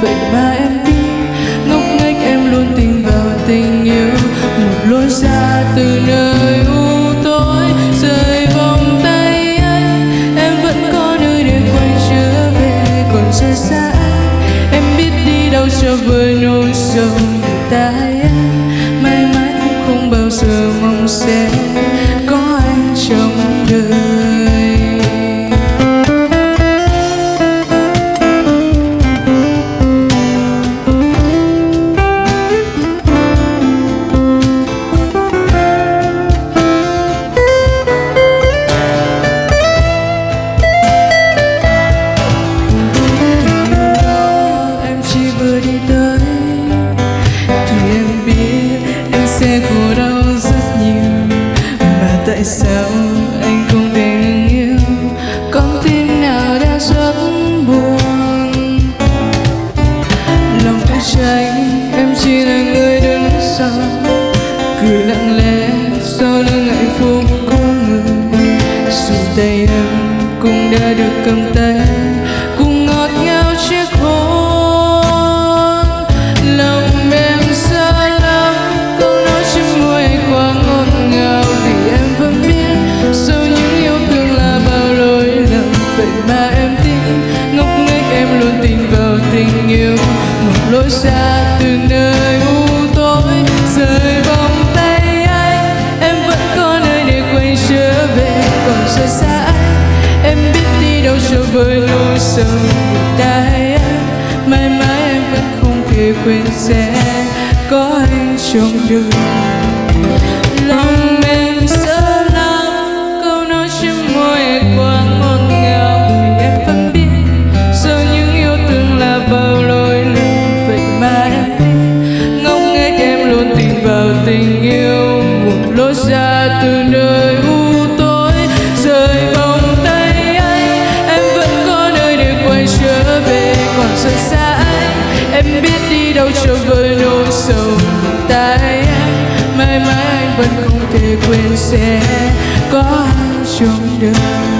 vậy mà em tin ngốc nghếch em luôn tin vào tình yêu. Một lối ra từ nơi u tối. Rời vòng tay anh, em vẫn có nơi để quay trở về. Còn xa xa anh, em biết đi đâu cho vơi nỗi sầu. Tay anh mãi mãi cũng không bao giờ mong sẽ tại sao anh không thể yêu? Con tim nào đã rất buồn? Lòng tôi cháy em chỉ là người đứng sau. Cười lặng lẽ sau lưng hạnh phúc của người. Dù tay em cũng đã được cầm tay. Xa từ nơi u tối rời vòng tay anh. Em vẫn có nơi để quay trở về, còn rời xa anh. Em biết đi đâu cho vơi nỗi sầu tay anh mãi mãi em vẫn không thể quên sẽ có anh trong đời. Tình yêu, một lối ra từ nơi u tối. Rời vòng tay anh, em vẫn có nơi để quay trở về. Còn rời xa anh, em biết đi đâu cho vơi nỗi sầu tay anh mãi mãi anh vẫn không thể quên sẽ có anh trong đời.